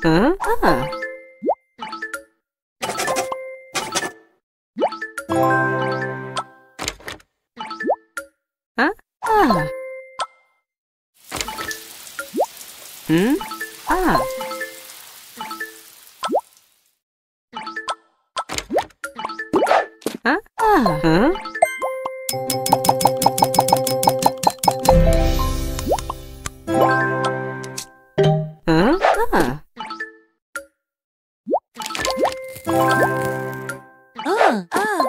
Huh? Ah. Huh? Ah. Hmm? Ah. Huh? Ah. Huh? Ah, ah,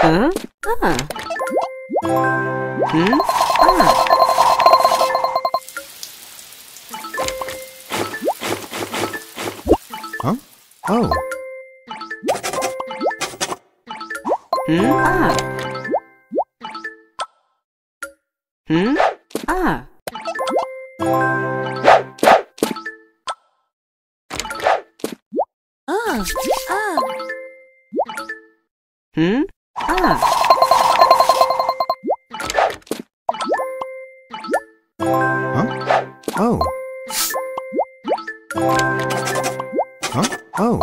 Huh? Ah. Hmm? Ah. Huh? Oh. Hmm? Ah. Hmm? Ah. Ah, ah, Hmm? Ah. Huh? Oh. Huh? Oh.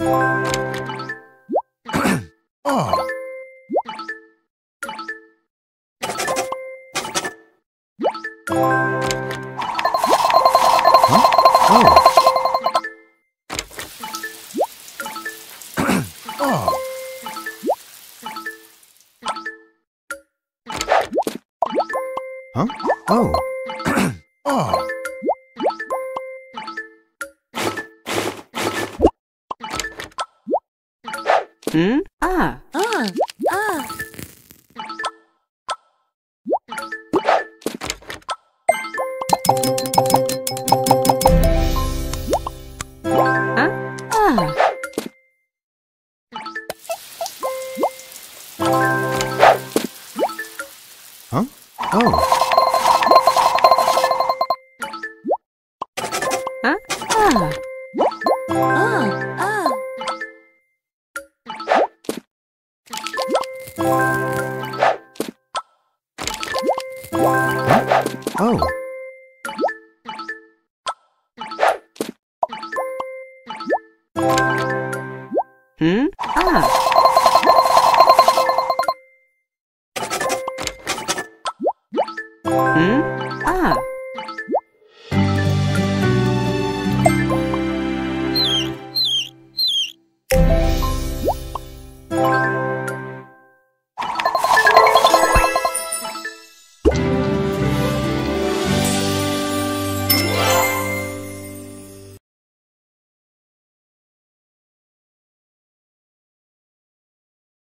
oh. Hmm? Ah. ah, ah, Oh. Huh? Ah. ah, ah, Oh. Hmm? Ah. Hmm? Ah.